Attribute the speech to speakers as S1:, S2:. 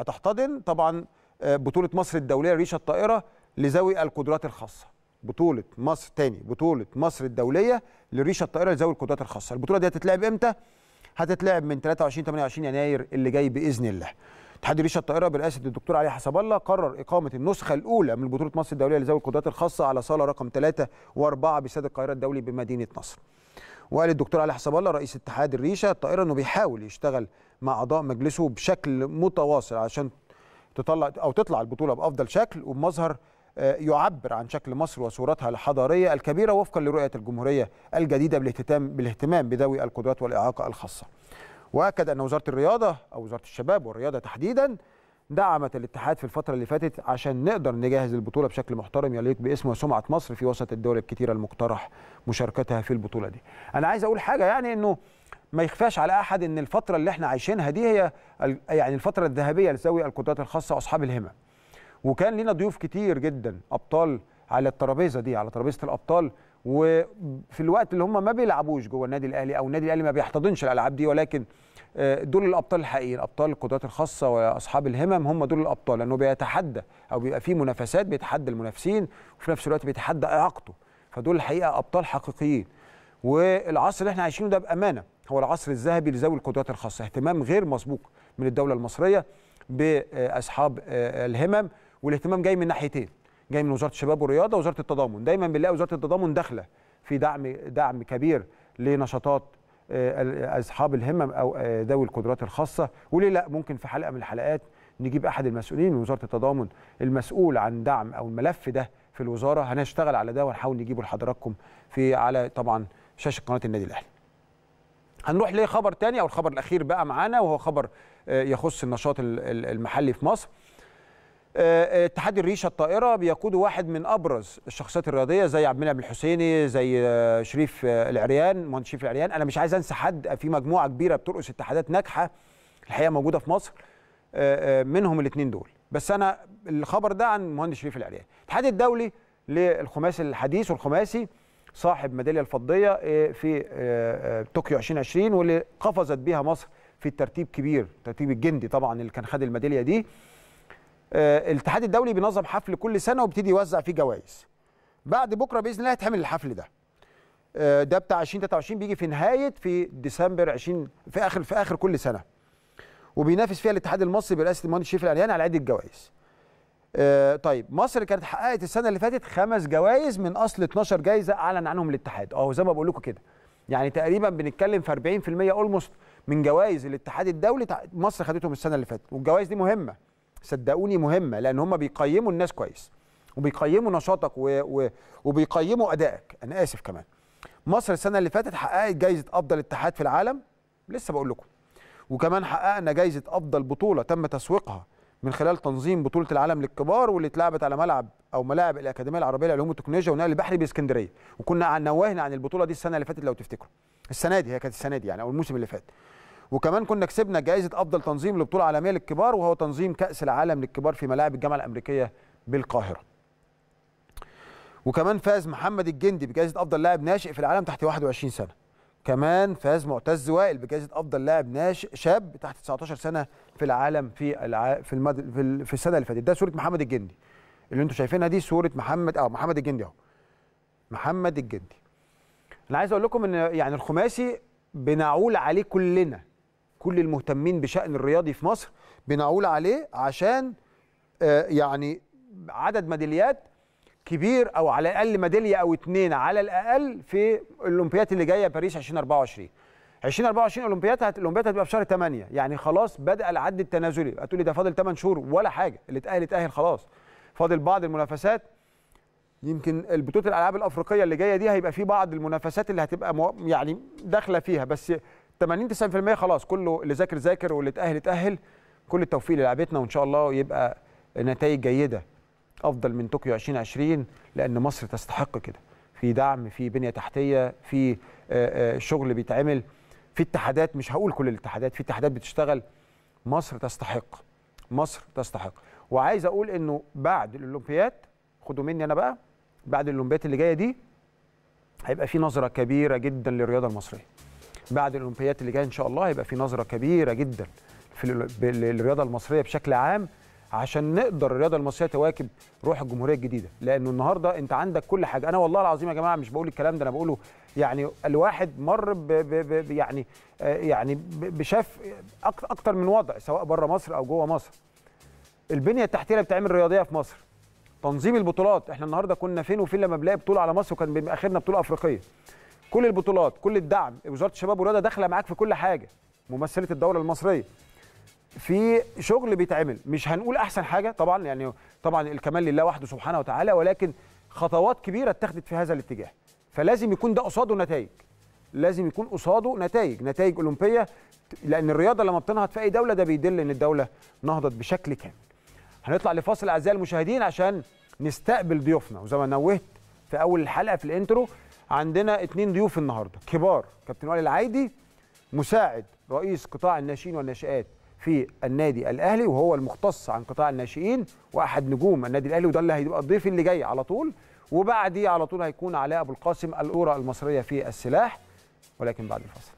S1: هتحتضن طبعا بطولة مصر الدولية ريشه الطائرة لذوي القدرات الخاصة. بطولة مصر تاني بطولة مصر الدولية لريشة الطائرة لذوي القدرات الخاصة. البطولة دي هتتلعب إمتى؟ هتتلعب من 23 28 يناير اللي جاي بإذن الله. اتحاد ريشة الطائرة برئاسة الدكتور علي حسب الله قرر إقامة النسخة الأولى من بطولة مصر الدولية لذوي القدرات الخاصة على صالة رقم 3 و4 باستاد القاهرة الدولي بمدينة نصر. وقال الدكتور علي حسب الله رئيس اتحاد الريشة الطائرة إنه بيحاول يشتغل مع أعضاء مجلسه بشكل متواصل عشان تطلع أو تطلع البطولة بأفضل شكل وبمظهر يعبر عن شكل مصر وصورتها الحضارية الكبيرة وفقا لرؤية الجمهورية الجديدة بالاهتمام بالاهتمام بذوي القدرات والإعاقة الخاصة. وأكد أن وزارة الرياضة أو وزارة الشباب والرياضة تحديدا دعمت الاتحاد في الفترة اللي فاتت عشان نقدر نجهز البطولة بشكل محترم يليق باسم وسمعه مصر في وسط الدول الكثيره المقترح مشاركتها في البطولة دي. أنا عايز أقول حاجة يعني إنه ما يخفاش على أحد إن الفترة اللي إحنا عايشينها دي هي يعني الفترة الذهبية لذوي القدرات الخاصة وأصحاب الهمم. وكان لنا ضيوف كتير جدا أبطال على الترابيزة دي على ترابيزة الأبطال وفي الوقت اللي هم ما بيلعبوش جوه النادي الأهلي أو النادي الأهلي ما بيحتضنش الألعاب دي ولكن دول الأبطال الحقيقيين أبطال القدرات الخاصة وأصحاب الهمم هم دول الأبطال لأنه بيتحدى أو بيبقى في منافسات بيتحدى المنافسين وفي نفس الوقت بيتحدى اعاقته فدول الحقيقة أبطال حقيقيين. والعصر اللي إحنا عايشينه ده بأمانة هو العصر الذهبي لذوي القدرات الخاصة اهتمام غير مسبوق من الدولة المصرية بأصحاب الهمم والاهتمام جاي من ناحيتين جاي من وزارة الشباب والرياضة ووزارة التضامن. دايما بنلاقي وزارة التضامن داخلة في دعم دعم كبير لنشاطات أصحاب الهمم أو ذوي القدرات الخاصة. وليه لا ممكن في حلقة من الحلقات نجيب أحد المسؤولين من وزارة التضامن المسؤول عن دعم أو الملف ده في الوزارة. هنشتغل على ده ونحاول نجيبه لحضراتكم في على طبعا شاشة قناة النادي الأهلي. هنروح لخبر تاني أو الخبر الأخير بقى معانا وهو خبر يخص النشاط المحلي في مصر. اتحاد الريشه الطائرة بيقوده واحد من أبرز الشخصيات الرياضية زي عبد المنعم الحسيني زي شريف العريان مهندس شريف العريان. أنا مش عايز أنسى حد في مجموعة كبيرة بترقص اتحادات ناجحة الحقيقة موجودة في مصر منهم الاثنين دول. بس أنا الخبر ده عن مهندس شريف العريان. الاتحاد الدولي للخماسي الحديث والخماسي صاحب ميدالية الفضية في طوكيو 2020 واللي قفزت بيها مصر في الترتيب كبير الترتيب الجندي طبعا اللي كان خد الميدالية دي. الاتحاد الدولي بينظم حفل كل سنة وبيبتدي يوزع فيه جوائز. بعد بكرة بإذن الله هيتعمل الحفل ده. ده بتاع 2023 بيجي في نهاية في ديسمبر 20 في آخر في آخر كل سنة. وبينافس فيها الاتحاد المصري برئاسة المهندس شريف العريان على عدة جوائز. طيب مصر كانت حققت السنة اللي فاتت خمس جوائز من أصل 12 جايزة أعلن عنهم الاتحاد. آه زي ما بقول لكم كده. يعني تقريبا بنتكلم في 40% اولموست من جوائز الاتحاد الدولي مصر خدتهم السنة اللي فاتت. والجوائز دي مهمة. صدقوني مهمة لأن هم بيقيموا الناس كويس وبيقيموا نشاطك و... و... وبيقيموا أدائك. أنا آسف كمان. مصر السنة اللي فاتت حققت جائزه أفضل اتحاد في العالم؟ لسه بقول لكم. وكمان حققنا جائزه أفضل بطولة تم تسويقها من خلال تنظيم بطولة العالم للكبار واللي اتلعبت على ملعب أو ملاعب الأكاديمية العربية للعلوم والتكنولوجيا والنقل البحري بإسكندرية. وكنا نوهنا عن البطولة دي السنة اللي فاتت لو تفتكروا. السنة دي هي كانت السنة دي يعني أو الموسم اللي فات. وكمان كنا كسبنا جائزة أفضل تنظيم لبطولة عالمية للكبار وهو تنظيم كأس العالم للكبار في ملاعب الجامعة الأمريكية بالقاهرة. وكمان فاز محمد الجندي بجائزة أفضل لاعب ناشئ في العالم تحت 21 سنة. كمان فاز معتز وائل بجائزة أفضل لاعب ناشئ شاب تحت 19 سنة في العالم في الع... في, المد... في. في السنة اللي فاتت. ده صورة محمد الجندي. اللي أنتم شايفينها دي صورة محمد آه محمد الجندي اهو. محمد الجندي. أنا عايز أقول لكم إن يعني الخماسي بنعول عليه كلنا. كل المهتمين بشأن الرياضي في مصر بنعول عليه عشان آه يعني عدد ميداليات كبير أو على الأقل ميدالية أو اتنين على الأقل في الأولمبياد اللي جاية باريس 2024 2024 اولمبياد هت... الأولمبياد هتبقى في شهر 8 يعني خلاص بدأ العد التنازلي. هتقولي ده فاضل 8 شهور ولا حاجة. اللي اتأهل اتأهل خلاص. فاضل بعض المنافسات. يمكن البطولة الألعاب الأفريقية اللي جاية دي هيبقى في بعض المنافسات اللي هتبقى. يعني داخلة فيها. بس 80 90% خلاص كله اللي ذاكر ذاكر واللي اتأهل اتأهل. كل التوفيق للعبتنا وإن شاء الله يبقى نتائج جيدة أفضل من طوكيو 2020 لأن مصر تستحق كده. في دعم في بنية تحتية في شغل بيتعمل في اتحادات مش هقول كل الاتحادات في اتحادات بتشتغل. مصر تستحق مصر تستحق. وعايز أقول إنه بعد الأولمبياد خدوا مني أنا بقى بعد الأولمبياد اللي جاية دي هيبقى في نظرة كبيرة جدا للرياضة المصرية. بعد الأولمبياد اللي جاية إن شاء الله هيبقى في نظرة كبيرة جدا في الرياضه المصرية بشكل عام عشان نقدر الرياضة المصرية تواكب روح الجمهورية الجديدة. لأنه النهارده أنت عندك كل حاجة. أنا والله العظيم يا جماعة مش بقول الكلام ده أنا بقوله يعني الواحد مر ب ب ب يعني آه، يعني بشاف أكتر من وضع سواء بره مصر أو جوه مصر. البنية التحتية اللي بتعمل رياضيه في مصر تنظيم البطولات. إحنا النهارده كنا فين وفين لما بنلاقي بطولة على مصر وكان آخرنا بطولة أفريقية. كل البطولات كل الدعم وزارة الشباب والرياضة داخلة معاك في كل حاجة ممثلة الدولة المصرية. في شغل بيتعمل مش هنقول أحسن حاجة طبعا يعني طبعا الكمال لله وحده سبحانه وتعالى ولكن خطوات كبيرة اتخذت في هذا الاتجاه. فلازم يكون ده قصاده نتائج. لازم يكون قصاده نتائج نتائج أولمبية لأن الرياضة لما بتنهض في أي دولة ده بيدل إن الدولة نهضت بشكل كامل. هنطلع لفاصل أعزائي المشاهدين عشان نستقبل ضيوفنا. وزي ما نوهت في أول الحلقة في الإنترو عندنا اتنين ضيوف النهارده. كبار. كابتن وائل العايدي مساعد رئيس قطاع الناشئين والناشئات في النادي الأهلي وهو المختص عن قطاع الناشئين واحد نجوم النادي الأهلي وده اللي هيبقى الضيف اللي جاي على طول. وبعديه على طول هيكون علاء أبو القاسم الأورا المصرية في السلاح. ولكن بعد الفاصل.